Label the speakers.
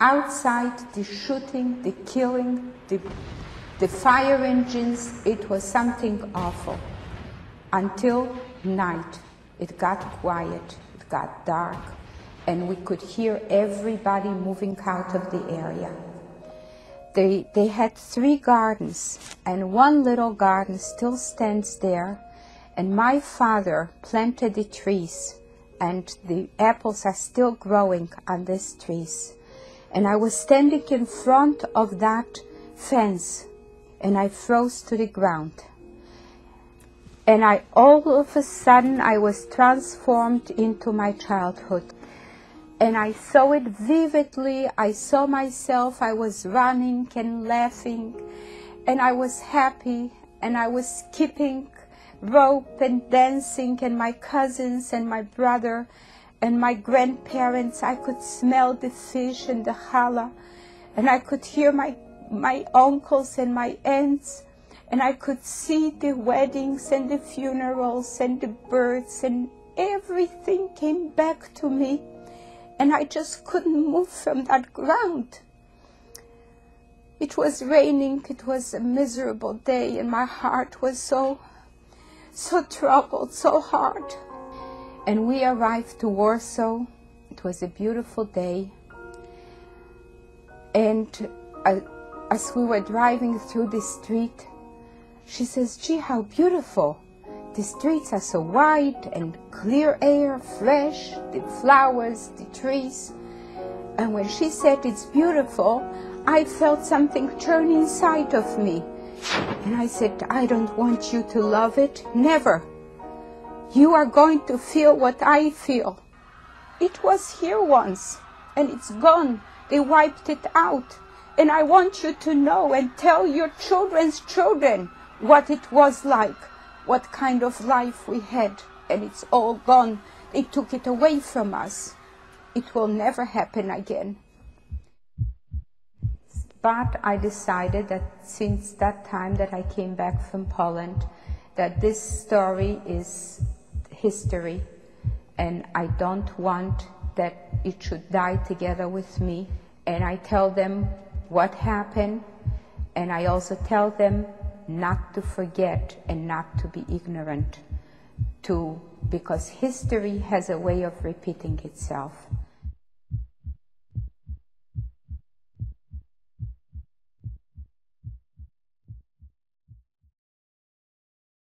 Speaker 1: outside, the shooting, the killing, the, the fire engines, it was something awful. Until night, it got quiet, it got dark, and we could hear everybody moving out of the area. They, they had three gardens, and one little garden still stands there. And my father planted the trees, and the apples are still growing on these trees. And I was standing in front of that fence, and I froze to the ground. And I all of a sudden I was transformed into my childhood. And I saw it vividly. I saw myself, I was running and laughing, and I was happy, and I was skipping rope and dancing, and my cousins and my brother and my grandparents, I could smell the fish and the challah, and I could hear my, my uncles and my aunts, and I could see the weddings and the funerals and the birds, and everything came back to me and I just couldn't move from that ground. It was raining, it was a miserable day, and my heart was so, so troubled, so hard. And we arrived to Warsaw. It was a beautiful day. And uh, as we were driving through the street, she says, Gee, how beautiful. The streets are so wide and clear air, fresh, the flowers, the trees. And when she said it's beautiful, I felt something turn inside of me. And I said, I don't want you to love it. Never. You are going to feel what I feel. It was here once, and it's gone. They wiped it out. And I want you to know and tell your children's children what it was like what kind of life we had, and it's all gone. They took it away from us. It will never happen again. But I decided that since that time that I came back from Poland, that this story is history, and I don't want that it should die together with me. And I tell them what happened, and I also tell them not to forget and not to be ignorant to because history has a way of repeating itself